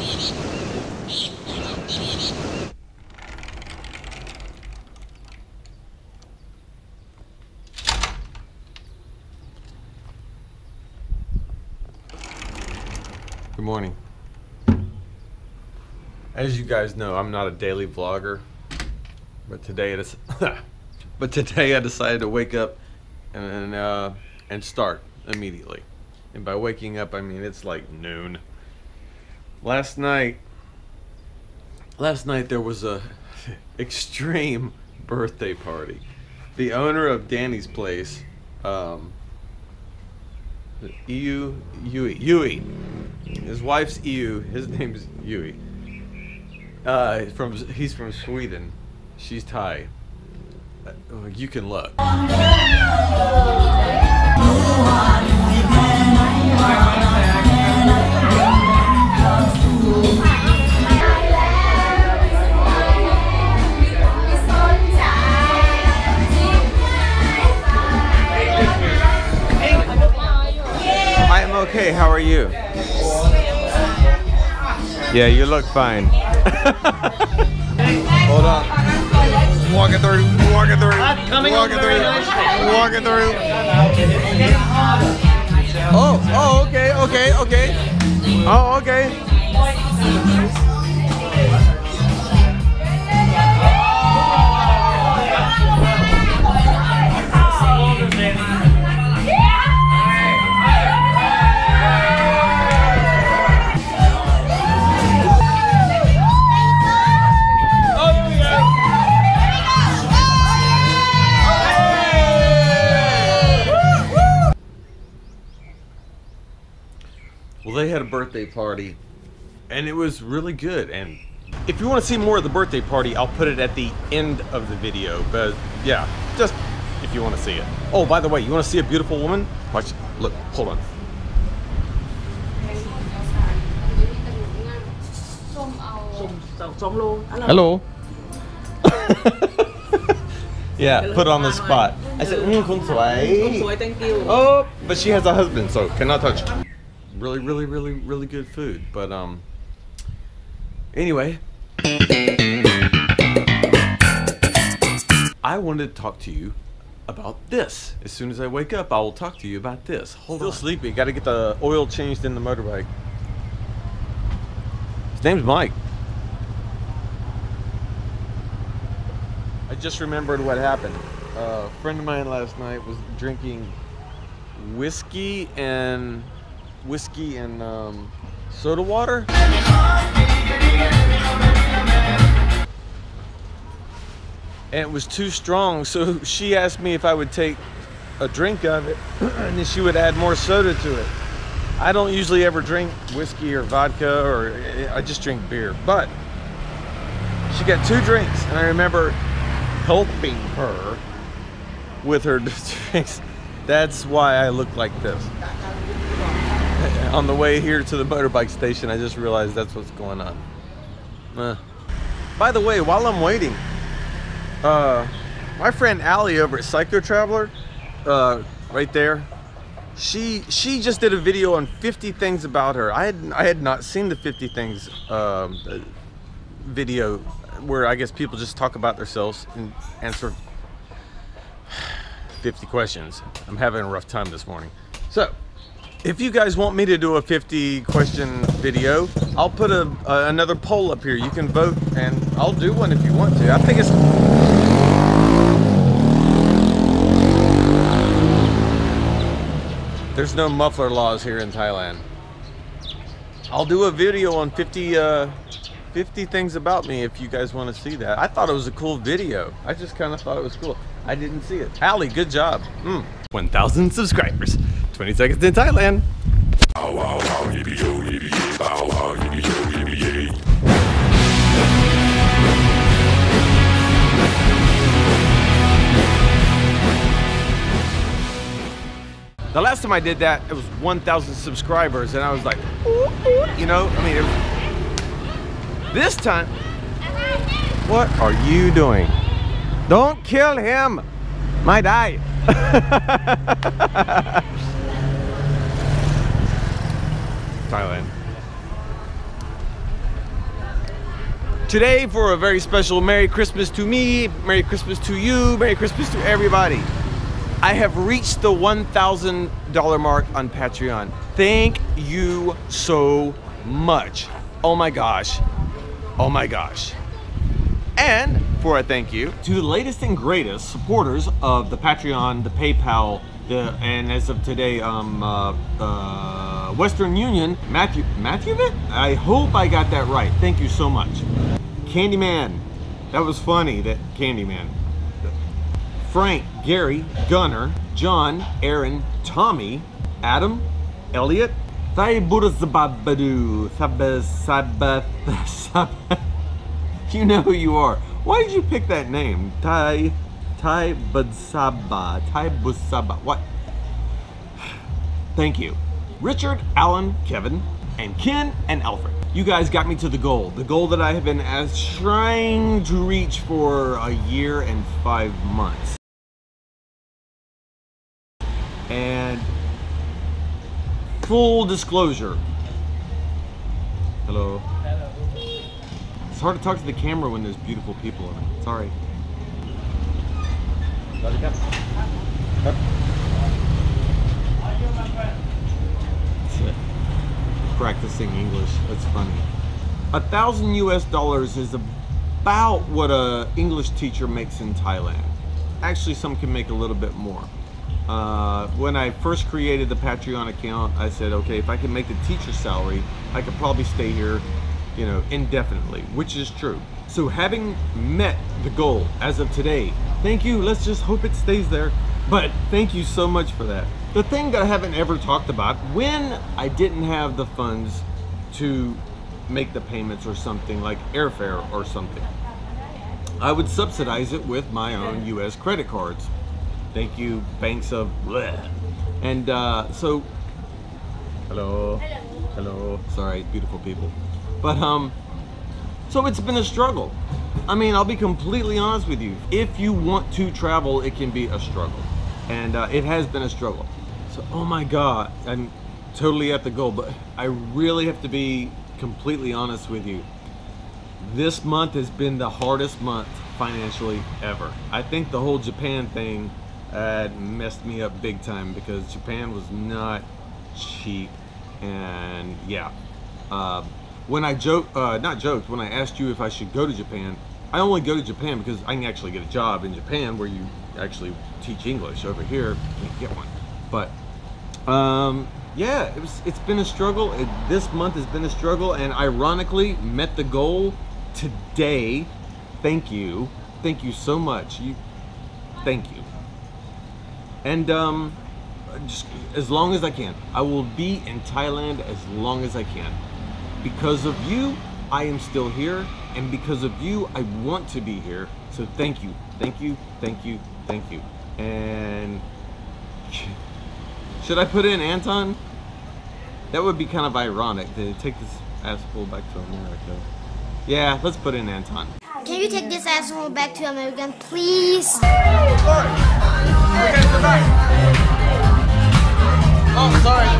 Good morning. As you guys know, I'm not a daily vlogger, but today it is. but today I decided to wake up and uh, and start immediately. And by waking up, I mean it's like noon. Last night, last night there was a extreme birthday party. The owner of Danny's place, um, EU Yui Yui. His wife's EU. His name's Yui. Uh, from he's from Sweden. She's Thai. Uh, you can look. Yeah, you look fine. Hold on. Walking through. Walking through. coming walking through. Walking through. Oh, oh, okay, okay, okay. Oh, okay. they had a birthday party, and it was really good. And if you want to see more of the birthday party, I'll put it at the end of the video. But yeah, just if you want to see it. Oh, by the way, you want to see a beautiful woman? Watch. Look. Hold on. Hello. yeah, put on the spot. I said, mm, คนสวย thank you Oh, but she has a husband, so cannot touch. Really, really, really, really good food. But um, anyway, I wanted to talk to you about this. As soon as I wake up, I will talk to you about this. Hold Still on. sleepy. Got to get the oil changed in the motorbike. His name's Mike. I just remembered what happened. Uh, a friend of mine last night was drinking whiskey and whiskey and um, soda water. And it was too strong, so she asked me if I would take a drink of it, and then she would add more soda to it. I don't usually ever drink whiskey or vodka, or I just drink beer. But she got two drinks, and I remember helping her with her drinks. That's why I look like this. On the way here to the motorbike station, I just realized that's what's going on. Uh, by the way, while I'm waiting, uh, my friend Allie over at Psycho Traveler, uh, right there, she she just did a video on 50 things about her. I had I had not seen the 50 things um, video where I guess people just talk about themselves and answer 50 questions. I'm having a rough time this morning. So, if you guys want me to do a 50 question video, I'll put a, another poll up here. You can vote and I'll do one if you want to. I think it's There's no muffler laws here in Thailand. I'll do a video on 50 uh 50 things about me if you guys want to see that. I thought it was a cool video. I just kind of thought it was cool. I didn't see it. Allie, good job. Mm. 1,000 subscribers. 20 seconds in Thailand. The last time I did that, it was 1,000 subscribers, and I was like, you know, I mean, was... this time, what are you doing? Don't kill him. Might die. Thailand. Today, for a very special Merry Christmas to me, Merry Christmas to you, Merry Christmas to everybody. I have reached the $1,000 mark on Patreon. Thank you so much. Oh my gosh. Oh my gosh. And for a thank you to the latest and greatest supporters of the Patreon, the PayPal, and as of today, um, uh, uh, Western Union, Matthew, Matthew, I hope I got that right. Thank you so much. Candyman, that was funny. That Candyman. Frank, Gary, Gunner, John, Aaron, Tommy, Adam, Elliot, you know who you are. Why did you pick that name? Tai, Tai Budsaba, Tai Busaba, what? Thank you. Richard, Alan, Kevin, and Ken and Alfred. You guys got me to the goal. The goal that I have been as trying to reach for a year and five months. And full disclosure. Hello. Hello. It's hard to talk to the camera when there's beautiful people in it. Sorry. Practicing English. That's funny. A thousand US dollars is about what a English teacher makes in Thailand. Actually, some can make a little bit more. Uh, when I first created the Patreon account, I said, okay, if I can make the teacher salary, I could probably stay here, you know, indefinitely, which is true. So having met the goal as of today, thank you. Let's just hope it stays there. But thank you so much for that. The thing that I haven't ever talked about, when I didn't have the funds to make the payments or something like airfare or something, I would subsidize it with my own US credit cards. Thank you, banks of bleh. And uh, so, hello, hello, hello. Sorry, beautiful people. But um, so it's been a struggle. I mean, I'll be completely honest with you. If you want to travel, it can be a struggle, and uh, it has been a struggle. So, oh my God, I'm totally at the goal, but I really have to be completely honest with you. This month has been the hardest month financially ever. I think the whole Japan thing uh, messed me up big time because Japan was not cheap and yeah uh, when I joke uh, not joked when I asked you if I should go to Japan I only go to Japan because I can actually get a job in Japan where you actually teach English. Over here you can't get one. But um, yeah it was it's been a struggle. It, this month has been a struggle. And ironically met the goal today. Thank you. Thank you so much. You thank you. And um, just as long as I can. I will be in Thailand as long as I can. Because of you, I am still here, and because of you, I want to be here. So thank you, thank you, thank you, thank you. And should I put in Anton? That would be kind of ironic to take this asshole back to America. Yeah, let's put in Anton. Can you take this asshole back to America, please? Oh, sorry.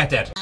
Don't that.